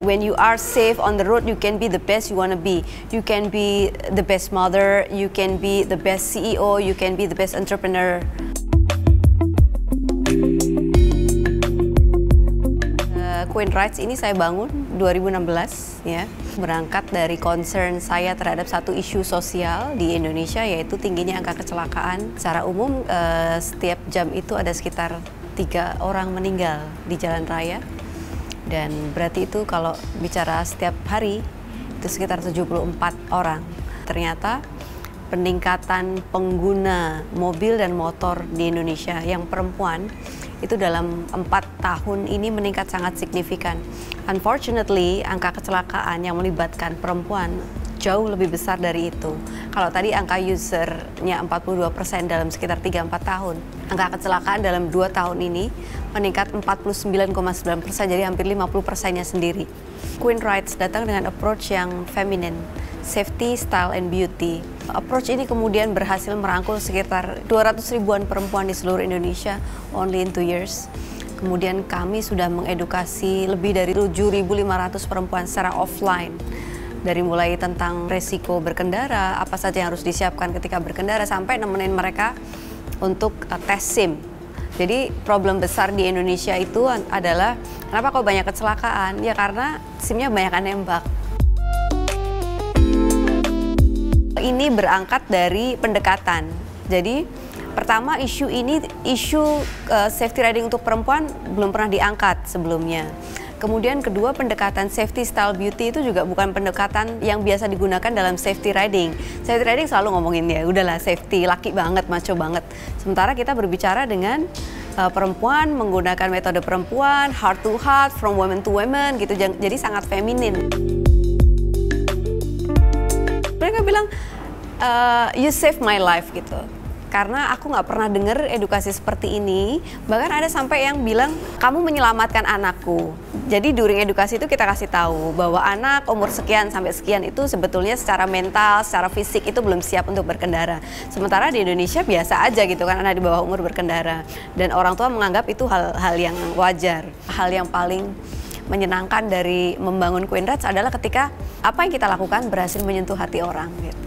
When you are safe on the road, you can be the best you want to be. You can be the best mother, you can be the best CEO, you can be the best entrepreneur. Uh, Queen Rights ini saya bangun 2016 ya, berangkat dari concern saya terhadap satu isu sosial di Indonesia yaitu tingginya angka kecelakaan. Secara umum uh, setiap jam itu ada sekitar tiga orang meninggal di jalan raya dan berarti itu kalau bicara setiap hari itu sekitar 74 orang. Ternyata peningkatan pengguna mobil dan motor di Indonesia yang perempuan itu dalam empat tahun ini meningkat sangat signifikan. Unfortunately, angka kecelakaan yang melibatkan perempuan jauh lebih besar dari itu. Kalau tadi angka usernya 42% dalam sekitar 3-4 tahun, angka kecelakaan dalam 2 tahun ini meningkat 49,9 persen, jadi hampir 50 persennya sendiri. Queen Rights datang dengan approach yang feminine, safety, style, and beauty. Approach ini kemudian berhasil merangkul sekitar 200 ribuan perempuan di seluruh Indonesia only in two years. Kemudian kami sudah mengedukasi lebih dari 7.500 perempuan secara offline. Dari mulai tentang resiko berkendara, apa saja yang harus disiapkan ketika berkendara, sampai nemenin mereka untuk uh, tes SIM jadi problem besar di Indonesia itu adalah kenapa kok banyak kecelakaan? Ya karena SIM-nya banyak nembak. Ini berangkat dari pendekatan. Jadi pertama isu ini isu uh, safety riding untuk perempuan belum pernah diangkat sebelumnya. Kemudian kedua pendekatan safety style beauty itu juga bukan pendekatan yang biasa digunakan dalam safety riding. Safety riding selalu ngomongin ya udahlah safety laki banget, maco banget. Sementara kita berbicara dengan uh, perempuan menggunakan metode perempuan, heart to heart, from women to women gitu. Jadi sangat feminin. Mereka bilang uh, you save my life gitu karena aku nggak pernah dengar edukasi seperti ini. Bahkan ada sampai yang bilang kamu menyelamatkan anakku. Jadi during edukasi itu kita kasih tahu bahwa anak umur sekian sampai sekian itu sebetulnya secara mental, secara fisik itu belum siap untuk berkendara. Sementara di Indonesia biasa aja gitu kan anak di bawah umur berkendara dan orang tua menganggap itu hal-hal yang wajar. Hal yang paling menyenangkan dari membangun Queen Rights adalah ketika apa yang kita lakukan berhasil menyentuh hati orang gitu.